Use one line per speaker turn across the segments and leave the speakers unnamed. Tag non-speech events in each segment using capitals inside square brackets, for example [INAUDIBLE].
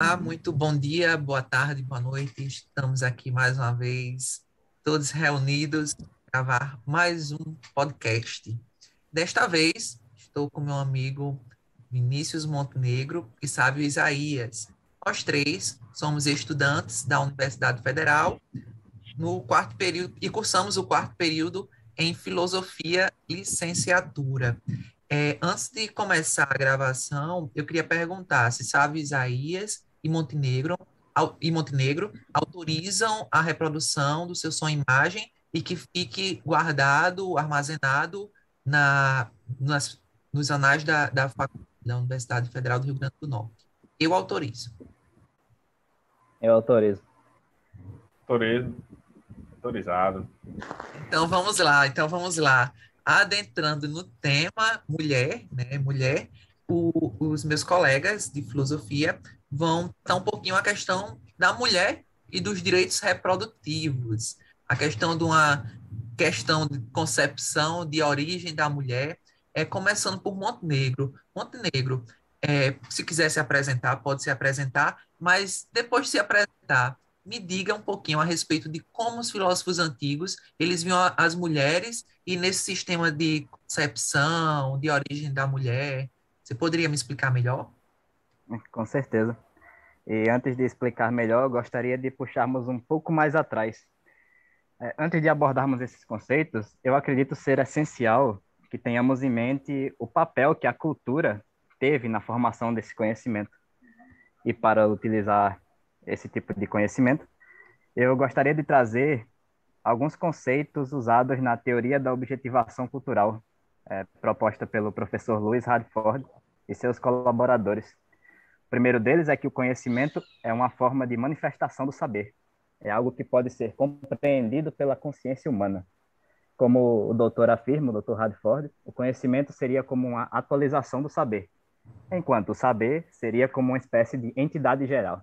Olá, muito bom dia, boa tarde, boa noite. Estamos aqui mais uma vez, todos reunidos, para gravar mais um podcast. Desta vez, estou com meu amigo Vinícius Montenegro e Sábio Isaías. Nós três somos estudantes da Universidade Federal no quarto período e cursamos o quarto período em Filosofia Licenciatura. É, antes de começar a gravação, eu queria perguntar se Sábio Isaías e Montenegro, e Montenegro autorizam a reprodução do seu som e imagem e que fique guardado, armazenado na, nas, nos anais da, da, da Universidade Federal do Rio Grande do Norte. Eu autorizo.
Eu autorizo.
Autorizo. Autorizado.
Então vamos lá, então vamos lá. Adentrando no tema mulher, né, mulher, o, os meus colegas de filosofia vão estar um pouquinho a questão da mulher e dos direitos reprodutivos, a questão de uma questão de concepção de origem da mulher, é começando por Montenegro. Montenegro, é, se quiser se apresentar, pode se apresentar, mas depois de se apresentar, me diga um pouquinho a respeito de como os filósofos antigos eles viam as mulheres e nesse sistema de concepção, de origem da mulher. Você poderia me explicar melhor?
Com certeza. E antes de explicar melhor, gostaria de puxarmos um pouco mais atrás. É, antes de abordarmos esses conceitos, eu acredito ser essencial que tenhamos em mente o papel que a cultura teve na formação desse conhecimento. E para utilizar esse tipo de conhecimento, eu gostaria de trazer alguns conceitos usados na teoria da objetivação cultural, é, proposta pelo professor Louis Radford e seus colaboradores. O primeiro deles é que o conhecimento é uma forma de manifestação do saber. É algo que pode ser compreendido pela consciência humana. Como o doutor afirma, o doutor Radford, o conhecimento seria como uma atualização do saber, enquanto o saber seria como uma espécie de entidade geral,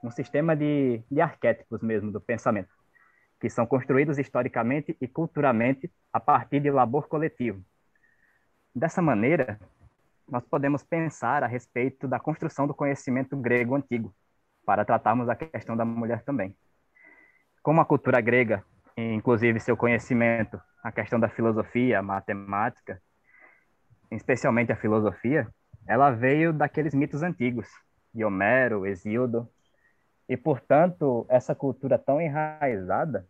um sistema de, de arquétipos mesmo do pensamento, que são construídos historicamente e culturalmente a partir de labor coletivo. Dessa maneira, nós podemos pensar a respeito da construção do conhecimento grego antigo, para tratarmos a questão da mulher também. Como a cultura grega, inclusive seu conhecimento, a questão da filosofia, a matemática, especialmente a filosofia, ela veio daqueles mitos antigos, de Homero, Hesíodo, e, portanto, essa cultura tão enraizada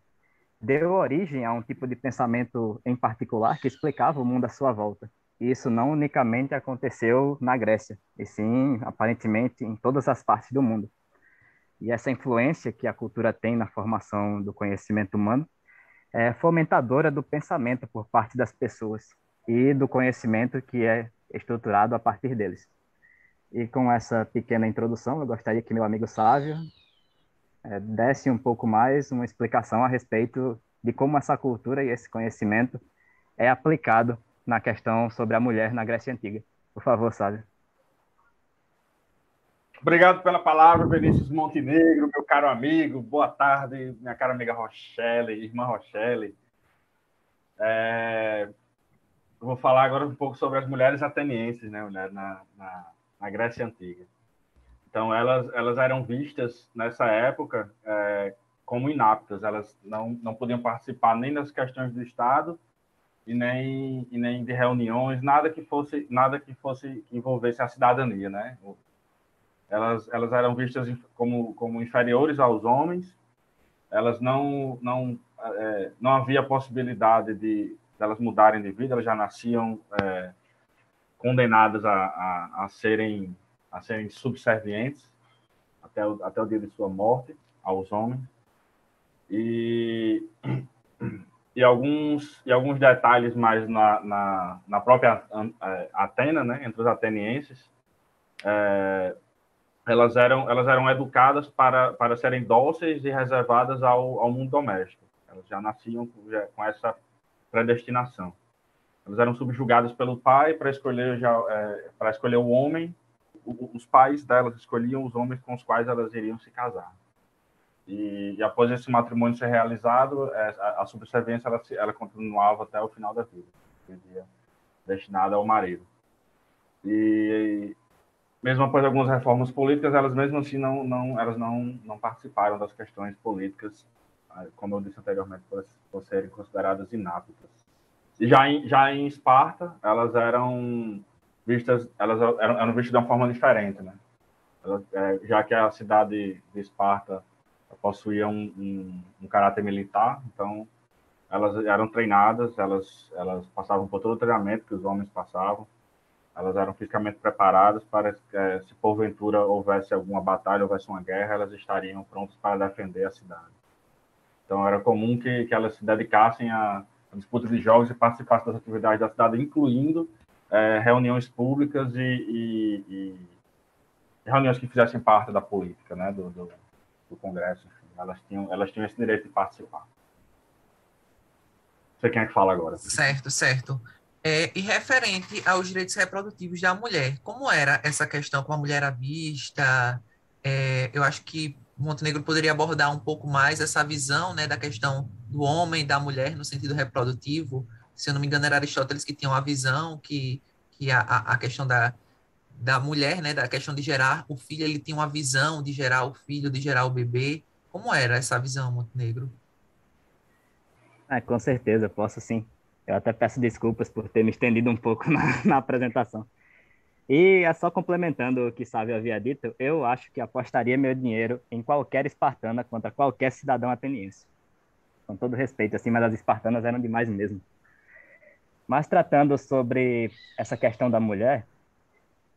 deu origem a um tipo de pensamento em particular que explicava o mundo à sua volta. Isso não unicamente aconteceu na Grécia, e sim, aparentemente, em todas as partes do mundo. E essa influência que a cultura tem na formação do conhecimento humano é fomentadora do pensamento por parte das pessoas e do conhecimento que é estruturado a partir deles. E com essa pequena introdução, eu gostaria que meu amigo Sávio é, desse um pouco mais uma explicação a respeito de como essa cultura e esse conhecimento é aplicado na questão sobre a mulher na Grécia Antiga. Por favor, Sábio.
Obrigado pela palavra, Vinícius Montenegro, meu caro amigo. Boa tarde, minha cara amiga Rochelle, irmã Rochelle. É... vou falar agora um pouco sobre as mulheres atenienses né, na, na, na Grécia Antiga. Então, elas, elas eram vistas nessa época é, como inaptas, elas não, não podiam participar nem das questões do Estado e nem, e nem de reuniões, nada que fosse nada que fosse que envolvesse a cidadania, né? Elas, elas eram vistas como, como inferiores aos homens, elas não não é, não havia possibilidade de elas mudarem de vida, elas já nasciam é, condenadas a, a, a serem a serem subservientes até o, até o dia de sua morte aos homens. E, e, alguns, e alguns detalhes mais na, na, na própria é, Atena, né, entre os atenienses, é, elas, eram, elas eram educadas para, para serem dóceis e reservadas ao, ao mundo doméstico. Elas já nasciam com essa predestinação. Elas eram subjugadas pelo pai para escolher, já, é, para escolher o homem os pais delas escolhiam os homens com os quais elas iriam se casar. E, e após esse matrimônio ser realizado, é, a, a subserviência ela, ela continuava até o final da vida, destinada ao marido. E, mesmo após algumas reformas políticas, elas mesmo assim não, não, elas não, não participaram das questões políticas, ah, como eu disse anteriormente, por, por serem consideradas inaptas. E já em, já em Esparta, elas eram vistas, elas eram, eram vistas de uma forma diferente, né? É, já que a cidade de Esparta possuía um, um, um caráter militar, então elas eram treinadas, elas, elas passavam por todo o treinamento que os homens passavam, elas eram fisicamente preparadas para, é, se porventura houvesse alguma batalha, houvesse uma guerra, elas estariam prontas para defender a cidade. Então, era comum que, que elas se dedicassem a disputa de jogos e participassem das atividades da cidade, incluindo é, reuniões públicas e, e, e, reuniões que fizessem parte da política, né, do, do, do Congresso. Enfim, elas tinham, elas tinham esse direito de participar. Não sei quem é que fala agora.
Certo, certo. É, e referente aos direitos reprodutivos da mulher, como era essa questão com a mulher à vista? É, eu acho que Montenegro poderia abordar um pouco mais essa visão né, da questão do homem da mulher no sentido reprodutivo. Se eu não me engano, era Aristóteles que tinha uma visão que, que a, a questão da, da mulher, né, da questão de gerar o filho, ele tinha uma visão de gerar o filho, de gerar o bebê. Como era essa visão, Montenegro?
Ah, com certeza, posso sim. Eu até peço desculpas por ter me estendido um pouco [LAUGHS] na, na apresentação. E é só complementando o que Sávio havia dito, eu acho que apostaria meu dinheiro em qualquer espartana contra qualquer cidadão ateniense. Com todo respeito, assim, mas as espartanas eram demais mesmo. Mas tratando sobre essa questão da mulher,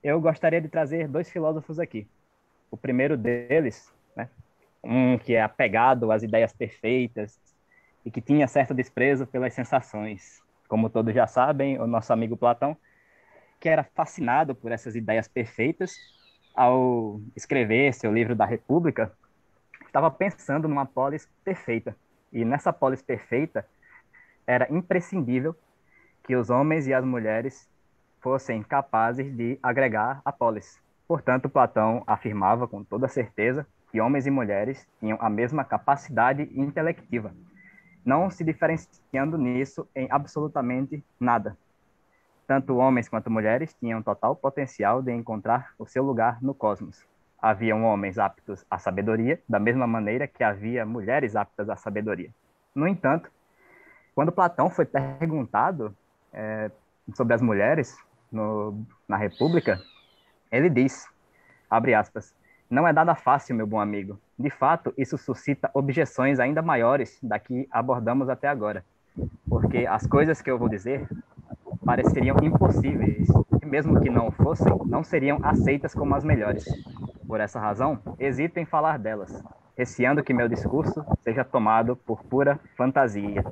eu gostaria de trazer dois filósofos aqui. O primeiro deles, né, um que é apegado às ideias perfeitas, e que tinha certo desprezo pelas sensações. Como todos já sabem, o nosso amigo Platão, que era fascinado por essas ideias perfeitas, ao escrever seu livro da República, estava pensando numa polis perfeita. E nessa polis perfeita, era imprescindível que os homens e as mulheres fossem capazes de agregar a polis. Portanto, Platão afirmava com toda certeza que homens e mulheres tinham a mesma capacidade intelectiva não se diferenciando nisso em absolutamente nada. Tanto homens quanto mulheres tinham total potencial de encontrar o seu lugar no cosmos. Haviam homens aptos à sabedoria, da mesma maneira que havia mulheres aptas à sabedoria. No entanto, quando Platão foi perguntado é, sobre as mulheres no, na República, ele diz, abre aspas, não é nada fácil, meu bom amigo. De fato, isso suscita objeções ainda maiores da que abordamos até agora, porque as coisas que eu vou dizer pareceriam impossíveis e, mesmo que não fossem, não seriam aceitas como as melhores. Por essa razão, hesito em falar delas, receando que meu discurso seja tomado por pura fantasia.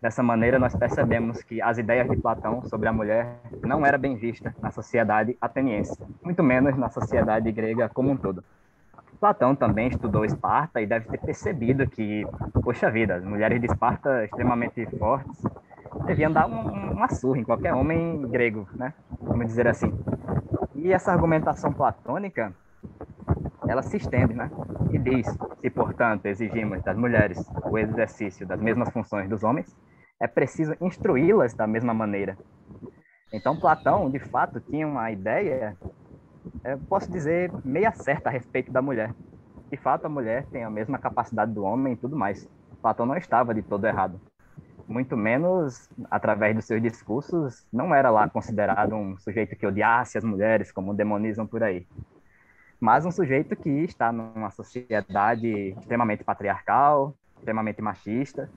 Dessa maneira, nós percebemos que as ideias de Platão sobre a mulher não era bem vista na sociedade ateniense, muito menos na sociedade grega como um todo. Platão também estudou Esparta e deve ter percebido que, poxa vida, as mulheres de Esparta extremamente fortes deviam dar um, uma surra em qualquer homem grego, né? Vamos dizer assim. E essa argumentação platônica, ela se estende, né? E diz: se, portanto, exigimos das mulheres o exercício das mesmas funções dos homens, é preciso instruí-las da mesma maneira. Então, Platão, de fato, tinha uma ideia, eu posso dizer, meia certa a respeito da mulher. De fato, a mulher tem a mesma capacidade do homem e tudo mais. Platão não estava de todo errado. Muito menos, através dos seus discursos, não era lá considerado um sujeito que odiasse as mulheres, como demonizam por aí. Mas um sujeito que está numa sociedade extremamente patriarcal, extremamente machista,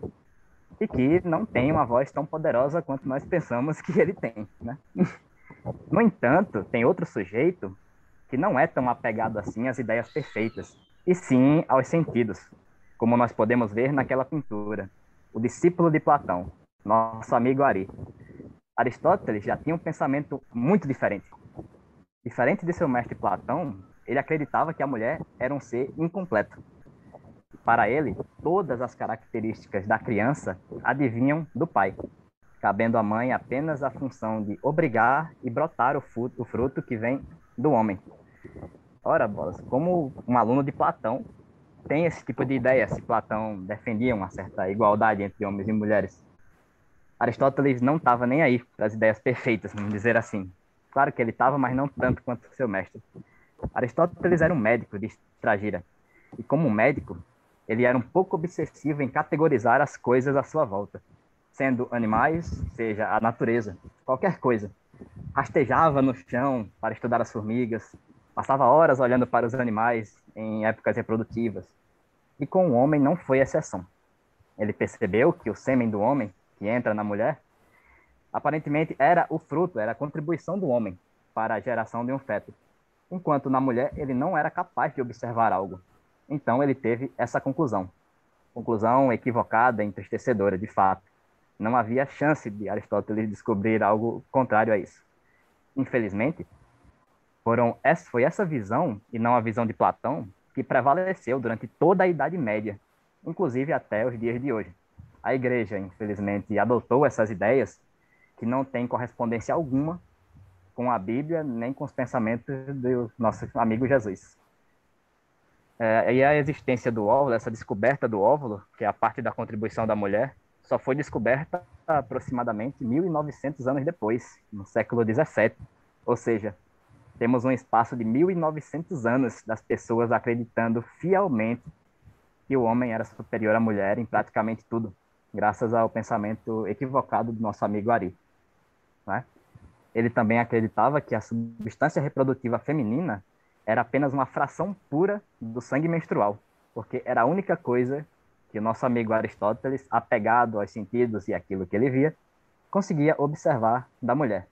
e que não tem uma voz tão poderosa quanto nós pensamos que ele tem. Né? No entanto, tem outro sujeito que não é tão apegado assim às ideias perfeitas, e sim aos sentidos, como nós podemos ver naquela pintura, o discípulo de Platão, nosso amigo Ari. Aristóteles já tinha um pensamento muito diferente. Diferente de seu mestre Platão, ele acreditava que a mulher era um ser incompleto, para ele, todas as características da criança adivinham do pai, cabendo à mãe apenas a função de obrigar e brotar o fruto, o fruto que vem do homem. Ora, bolas, como um aluno de Platão tem esse tipo de ideia, se Platão defendia uma certa igualdade entre homens e mulheres. Aristóteles não estava nem aí para as ideias perfeitas, vamos dizer assim. Claro que ele estava, mas não tanto quanto seu mestre. Aristóteles era um médico de Tragira. E como médico, ele era um pouco obsessivo em categorizar as coisas à sua volta, sendo animais, seja a natureza, qualquer coisa. Rastejava no chão para estudar as formigas, passava horas olhando para os animais em épocas reprodutivas. E com o homem não foi exceção. Ele percebeu que o sêmen do homem, que entra na mulher, aparentemente era o fruto, era a contribuição do homem para a geração de um feto, enquanto na mulher ele não era capaz de observar algo. Então ele teve essa conclusão. Conclusão equivocada, entristecedora, de fato. Não havia chance de Aristóteles descobrir algo contrário a isso. Infelizmente, foram, foi essa visão, e não a visão de Platão, que prevaleceu durante toda a Idade Média, inclusive até os dias de hoje. A Igreja, infelizmente, adotou essas ideias que não têm correspondência alguma com a Bíblia, nem com os pensamentos do nosso amigo Jesus. É, e a existência do óvulo, essa descoberta do óvulo, que é a parte da contribuição da mulher, só foi descoberta aproximadamente 1.900 anos depois, no século 17. Ou seja, temos um espaço de 1.900 anos das pessoas acreditando fielmente que o homem era superior à mulher em praticamente tudo, graças ao pensamento equivocado do nosso amigo Ari. Né? Ele também acreditava que a substância reprodutiva feminina era apenas uma fração pura do sangue menstrual, porque era a única coisa que o nosso amigo Aristóteles, apegado aos sentidos e aquilo que ele via, conseguia observar da mulher.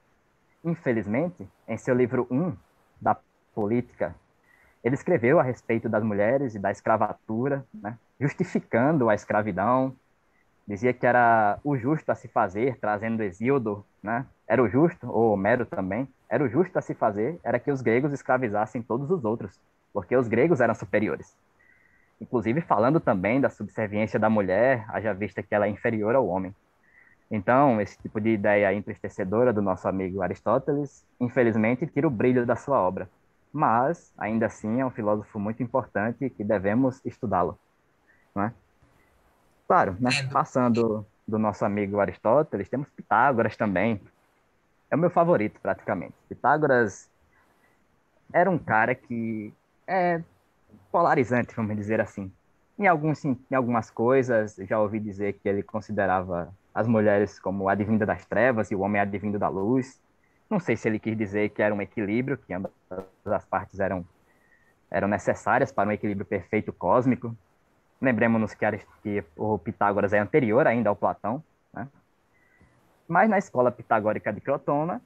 Infelizmente, em seu livro 1 da Política, ele escreveu a respeito das mulheres e da escravatura, né, justificando a escravidão, dizia que era o justo a se fazer, trazendo Exildo, né? Era o justo, ou Homero também, era o justo a se fazer, era que os gregos escravizassem todos os outros, porque os gregos eram superiores. Inclusive falando também da subserviência da mulher, haja vista que ela é inferior ao homem. Então, esse tipo de ideia entristecedora do nosso amigo Aristóteles, infelizmente, tira o brilho da sua obra. Mas, ainda assim, é um filósofo muito importante que devemos estudá-lo. É? Claro, né? passando do nosso amigo Aristóteles, temos Pitágoras também. É o meu favorito, praticamente. Pitágoras era um cara que é polarizante, vamos dizer assim. Em, alguns, em algumas coisas, já ouvi dizer que ele considerava as mulheres como a advinda das trevas e o homem advindo da luz. Não sei se ele quis dizer que era um equilíbrio, que ambas as partes eram, eram necessárias para um equilíbrio perfeito cósmico. Lembremos-nos que, que, o Pitágoras é anterior ainda ao Platão. Mas na escola pitagórica de Crotona,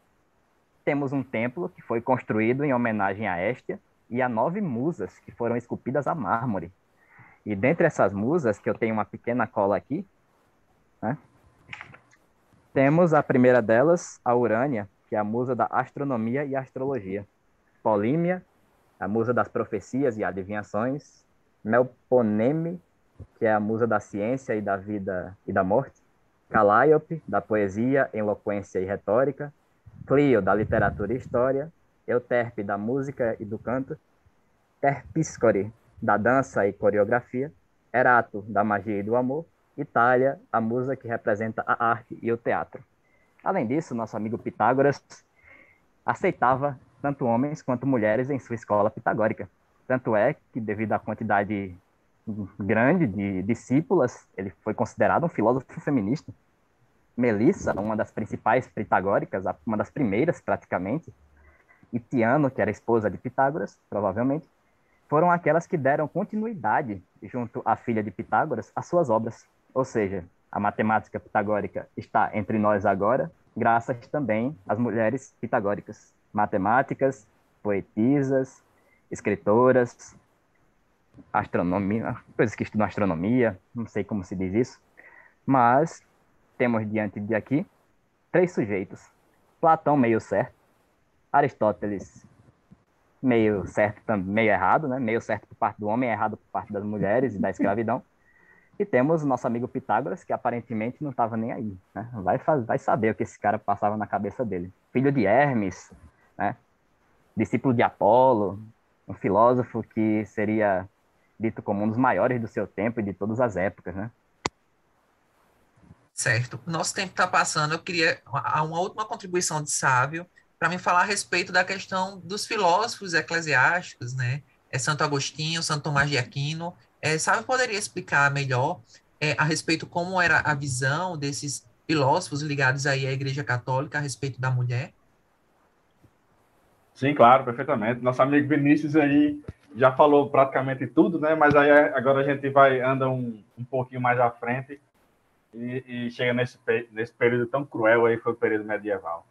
temos um templo que foi construído em homenagem a Héstia e a nove musas que foram esculpidas a mármore. E dentre essas musas, que eu tenho uma pequena cola aqui, né? Temos a primeira delas, a Urânia, que é a musa da astronomia e astrologia. Polímia, a musa das profecias e adivinhações. Melponeme, que é a musa da ciência e da vida e da morte. Calliope, da poesia, eloquência e retórica. Clio, da literatura e história. Euterpe, da música e do canto. Terpsícore, da dança e coreografia. Erato, da magia e do amor. Itália, a musa que representa a arte e o teatro. Além disso, nosso amigo Pitágoras aceitava tanto homens quanto mulheres em sua escola pitagórica. Tanto é que, devido à quantidade grande de discípulas, ele foi considerado um filósofo feminista. Melissa, uma das principais pitagóricas, uma das primeiras praticamente, e Tiano, que era esposa de Pitágoras, provavelmente, foram aquelas que deram continuidade, junto à filha de Pitágoras, às suas obras. Ou seja, a matemática pitagórica está entre nós agora, graças também às mulheres pitagóricas, matemáticas, poetisas, escritoras, astronomia, coisas que estudam astronomia, não sei como se diz isso, mas temos diante de aqui três sujeitos. Platão meio certo, Aristóteles meio certo, meio errado, né? Meio certo por parte do homem, errado por parte das mulheres e da escravidão. E temos o nosso amigo Pitágoras, que aparentemente não estava nem aí. Né? Vai, vai saber o que esse cara passava na cabeça dele. Filho de Hermes, né? discípulo de Apolo, um filósofo que seria dito como um dos maiores do seu tempo e de todas as épocas. Né?
Certo. Nosso tempo está passando. Eu queria uma última contribuição de Sávio para me falar a respeito da questão dos filósofos eclesiásticos, né? É Santo Agostinho, Santo Tomás de Aquino. É, sabe, poderia explicar melhor é, a respeito como era a visão desses filósofos ligados aí à Igreja Católica a respeito da mulher?
Sim, claro, perfeitamente. Nosso amigo Vinícius aí já falou praticamente tudo, né? Mas aí agora a gente vai anda um, um pouquinho mais à frente e, e chega nesse, nesse período tão cruel aí, foi o período medieval.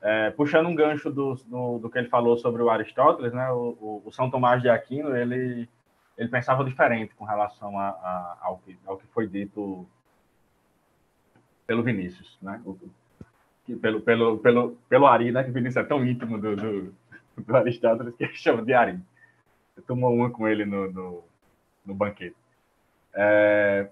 É, puxando um gancho do, do, do, que ele falou sobre o Aristóteles, né? O, o, São Tomás de Aquino, ele, ele pensava diferente com relação a, a, ao, que, ao que foi dito pelo Vinícius, né? O, pelo, pelo, pelo, pelo Ari, né? Que o Vinícius é tão íntimo do, do, do Aristóteles que ele [LAUGHS] chama de Ari. Tomou uma com ele no, no, no banquete. É,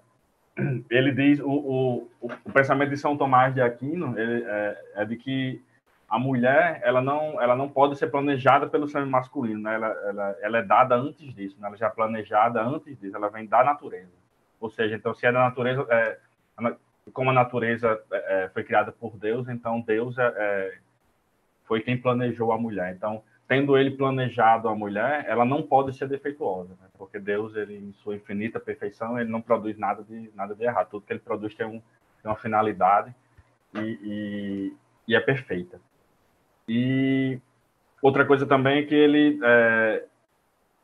[CLEARS THROAT] ele diz, o, o, o, pensamento de São Tomás de Aquino ele, é, é, de que a mulher ela não, ela não pode ser planejada pelo ser masculino, né? ela, ela, ela é dada antes disso, né? ela já é planejada antes disso, ela vem da natureza. Ou seja, então, se é da natureza, é, como a natureza é, é, foi criada por Deus, então Deus é, é, foi quem planejou a mulher. Então, tendo ele planejado a mulher, ela não pode ser defeituosa, né? porque Deus, ele, em sua infinita perfeição, ele não produz nada de nada de errado. Tudo que ele produz tem, um, tem uma finalidade e, e, e, é perfeita. E outra coisa também é que ele é,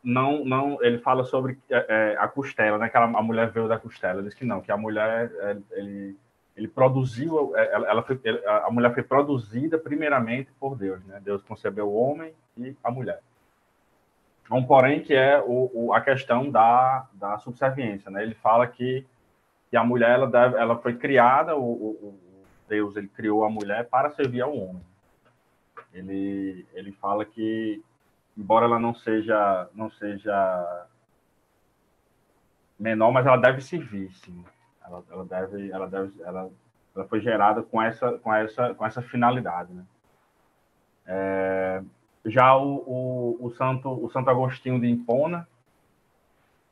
não, não, ele fala sobre é, é a costela, né? Que a mulher veio da costela. Ele diz que não, que a mulher é, ele ele produziu, é, ela, ela foi, a mulher foi produzida primeiramente por Deus, né? Deus concebeu o homem e a mulher. Um porém que é o, o, a questão da, da subserviência, né? Ele fala que, que a mulher ela, deve, ela foi criada, o, o, Deus ele criou a mulher para servir ao homem. Ele, ele fala que embora ela não seja não seja menor, mas ela deve servir, sim. Ela, ela deve, ela deve, ela, ela foi gerada com essa, com essa, com essa finalidade, né? É, já o, o, o, Santo, o Santo Agostinho de Hipona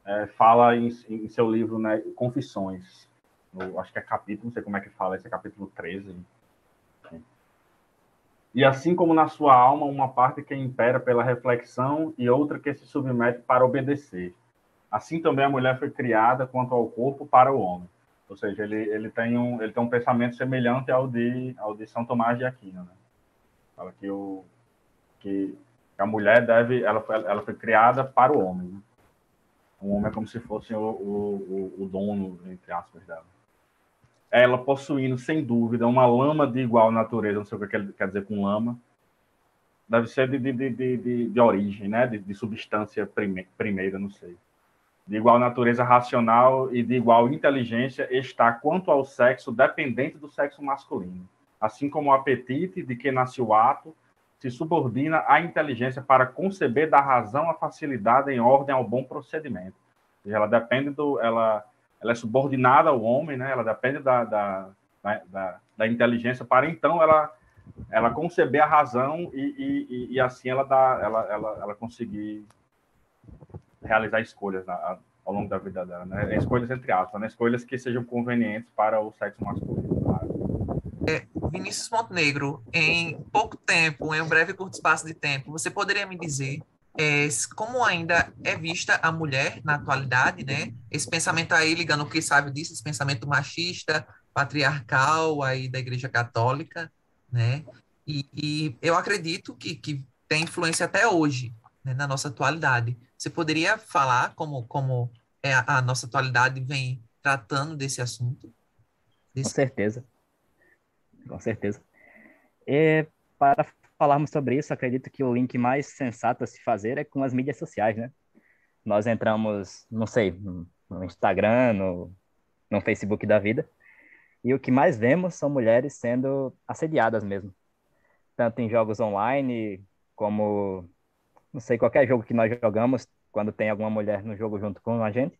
é, fala em, em, seu livro né, Confissões, no, acho que é capítulo, não sei como é que fala, esse é capítulo 13. E assim como na sua alma, uma parte que impera pela reflexão e outra que se submete para obedecer. Assim também a mulher foi criada quanto ao corpo para o homem. Ou seja, ele, ele, tem, um, ele tem um pensamento semelhante ao de, ao de São Tomás de Aquino. Né? Fala que, o, que a mulher deve, ela, ela foi criada para o homem. Né? O homem é como se fosse o, o, o dono, entre aspas, dela. Ela possuindo, sem dúvida, uma lama de igual natureza, não sei o que quer, dizer com lama, deve ser de, de, de, de, de origem, né? de, de substância prime, primeira, não sei de igual natureza racional e de igual inteligência está, quanto ao sexo, dependente do sexo masculino. Assim como o apetite de que nasce o ato se subordina à inteligência para conceber da razão a facilidade em ordem ao bom procedimento. Ela depende do. Ela, ela é subordinada ao homem, né? ela depende da, da, da, da inteligência para então ela, ela conceber a razão e, e, e assim ela, dá, ela, ela, ela conseguir realizar escolhas na, ao longo da vida dela, né? Escolhas entre aspas, né? Escolhas que sejam convenientes para o sexo masculino.
É, Vinícius Montenegro, em pouco tempo, em um breve curto espaço de tempo, você poderia me dizer é, como ainda é vista a mulher na atualidade, né? Esse pensamento aí, ligando o que sabe disso, esse pensamento machista, patriarcal aí da Igreja Católica, né? E, e eu acredito que, que tem influência até hoje, né, na nossa atualidade. Você poderia falar como, como é a, nossa atualidade vem tratando desse assunto?
Desse... Com certeza. Com certeza. E para falarmos sobre isso, acredito que o link mais sensato a se fazer é com as mídias sociais, né? Nós entramos, não sei, no Instagram, no, no Facebook da vida, e o que mais vemos são mulheres sendo assediadas mesmo. Tanto em jogos online, como não sei, qualquer jogo que nós jogamos, quando tem alguma mulher no jogo junto com a gente,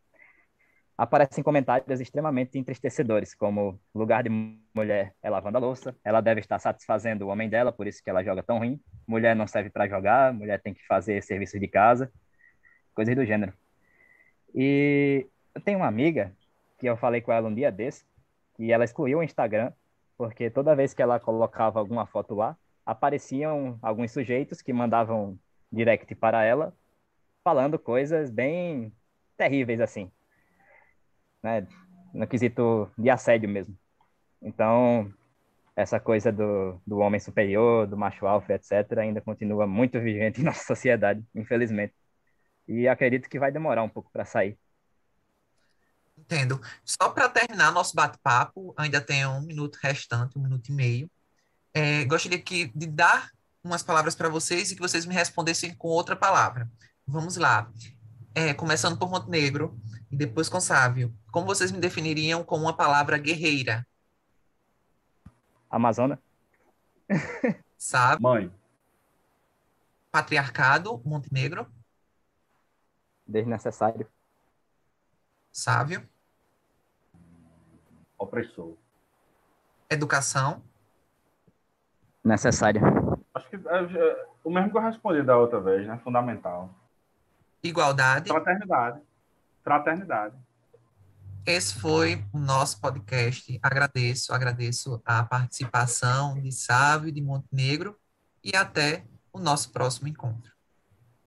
aparecem comentários extremamente entristecedores, como lugar de mulher é lavando a louça, ela deve estar satisfazendo o homem dela, por isso que ela joga tão ruim, mulher não serve para jogar, mulher tem que fazer serviço de casa, coisas do gênero. E eu tenho uma amiga que eu falei com ela um dia desse, e ela excluiu o Instagram, porque toda vez que ela colocava alguma foto lá, apareciam alguns sujeitos que mandavam direct para ela, falando coisas bem terríveis assim, né? No quesito de assédio mesmo. Então, essa coisa do, do homem superior, do macho alfa, etc., ainda continua muito vigente [LAUGHS] em nossa sociedade, infelizmente. E acredito que vai demorar um pouco para sair.
Entendo. Só para terminar nosso bate-papo, ainda tem um minuto restante, um minuto e meio. É, gostaria que, de dar umas palavras para vocês e que vocês me respondessem com outra palavra. Vamos lá. É, começando por Montenegro e depois com Sávio. Como vocês me definiriam com uma palavra guerreira?
Amazônia.
Sávio.
Mãe.
Patriarcado, Montenegro.
Desnecessário.
Sávio.
Opressor.
Educação.
Necessário.
Acho que é, o mesmo que eu respondi da outra vez, né? Fundamental.
Igualdade.
Fraternidade. Fraternidade.
Esse foi o nosso podcast. Agradeço, agradeço a participação de Sávio e de Montenegro e até o nosso próximo encontro.